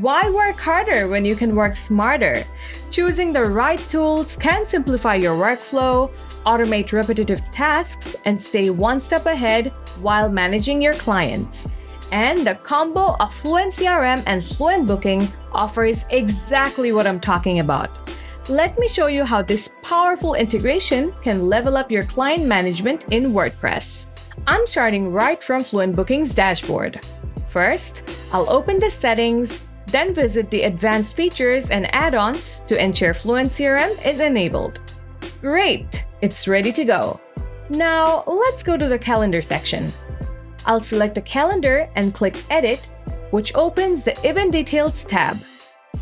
Why work harder when you can work smarter? Choosing the right tools can simplify your workflow, automate repetitive tasks, and stay one step ahead while managing your clients. And the combo of Fluent CRM and Fluent Booking offers exactly what I'm talking about. Let me show you how this powerful integration can level up your client management in WordPress. I'm starting right from Fluent Booking's dashboard. First, I'll open the settings then visit the advanced features and add-ons to ensure Fluent CRM is enabled. Great, it's ready to go. Now let's go to the calendar section. I'll select a calendar and click edit, which opens the event details tab.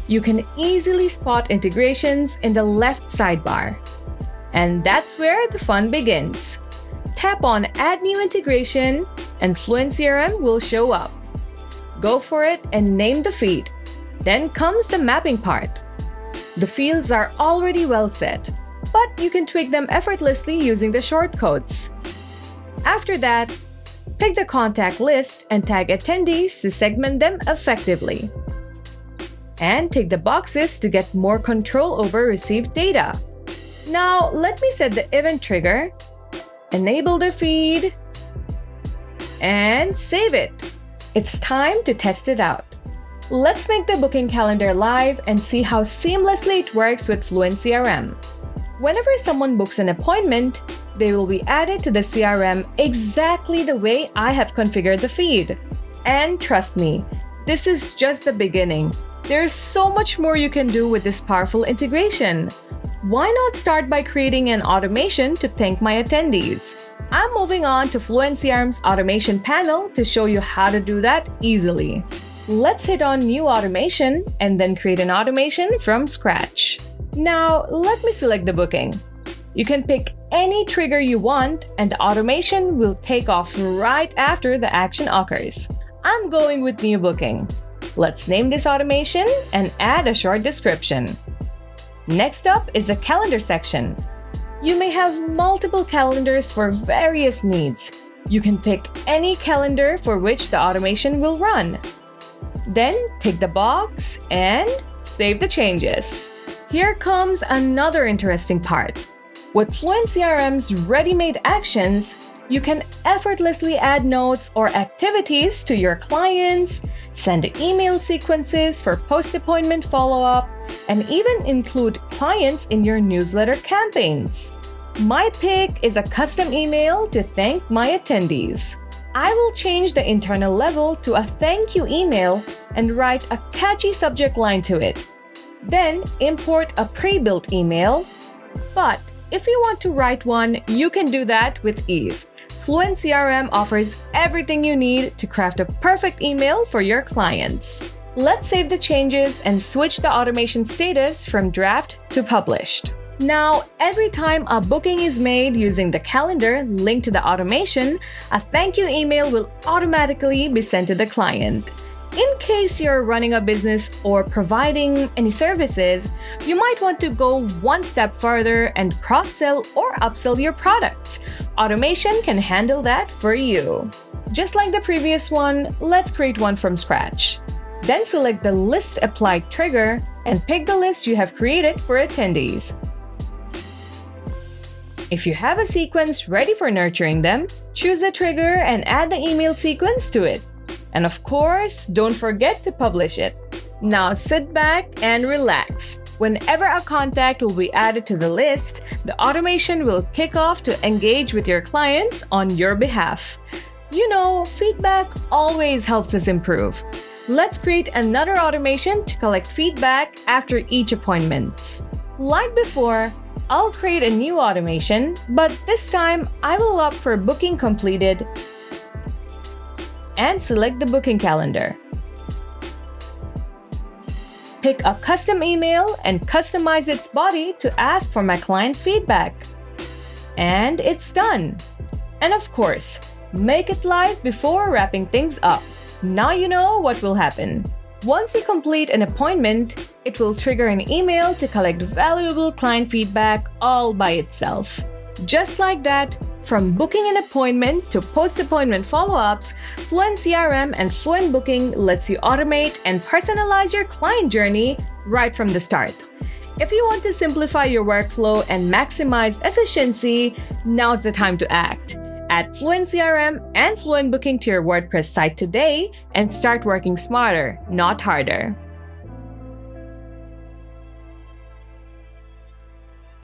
You can easily spot integrations in the left sidebar. And that's where the fun begins. Tap on add new integration and Fluent CRM will show up. Go for it and name the feed. Then comes the mapping part. The fields are already well set, but you can tweak them effortlessly using the shortcodes. After that, pick the contact list and tag attendees to segment them effectively. And tick the boxes to get more control over received data. Now, let me set the event trigger, enable the feed, and save it. It's time to test it out. Let's make the booking calendar live and see how seamlessly it works with Fluent CRM. Whenever someone books an appointment, they will be added to the CRM exactly the way I have configured the feed. And trust me, this is just the beginning. There's so much more you can do with this powerful integration. Why not start by creating an automation to thank my attendees? I'm moving on to Fluent CRM's automation panel to show you how to do that easily. Let's hit on New Automation and then create an automation from scratch. Now, let me select the booking. You can pick any trigger you want and the automation will take off right after the action occurs. I'm going with New Booking. Let's name this automation and add a short description. Next up is the calendar section. You may have multiple calendars for various needs. You can pick any calendar for which the automation will run. Then tick the box and save the changes. Here comes another interesting part. With Fluent CRM's ready-made actions, you can effortlessly add notes or activities to your clients, send email sequences for post-appointment follow-up, and even include clients in your newsletter campaigns. My pick is a custom email to thank my attendees. I will change the internal level to a thank you email and write a catchy subject line to it. Then import a pre-built email. But if you want to write one, you can do that with ease. Fluent CRM offers everything you need to craft a perfect email for your clients. Let's save the changes and switch the automation status from draft to published. Now, every time a booking is made using the calendar linked to the automation, a thank you email will automatically be sent to the client. In case you're running a business or providing any services, you might want to go one step further and cross sell or upsell your products. Automation can handle that for you. Just like the previous one, let's create one from scratch. Then select the list applied trigger and pick the list you have created for attendees. If you have a sequence ready for nurturing them, choose the trigger and add the email sequence to it. And of course, don't forget to publish it. Now sit back and relax. Whenever a contact will be added to the list, the automation will kick off to engage with your clients on your behalf. You know, feedback always helps us improve. Let's create another automation to collect feedback after each appointment. Like before, I'll create a new automation, but this time I will opt for booking completed and select the booking calendar. Pick a custom email and customize its body to ask for my client's feedback. And it's done. And of course, make it live before wrapping things up. Now you know what will happen. Once you complete an appointment, it will trigger an email to collect valuable client feedback all by itself. Just like that, From booking an appointment to post appointment follow ups, Fluent CRM and Fluent Booking lets you automate and personalize your client journey right from the start. If you want to simplify your workflow and maximize efficiency, now's the time to act. Add Fluent CRM and Fluent Booking to your WordPress site today and start working smarter, not harder.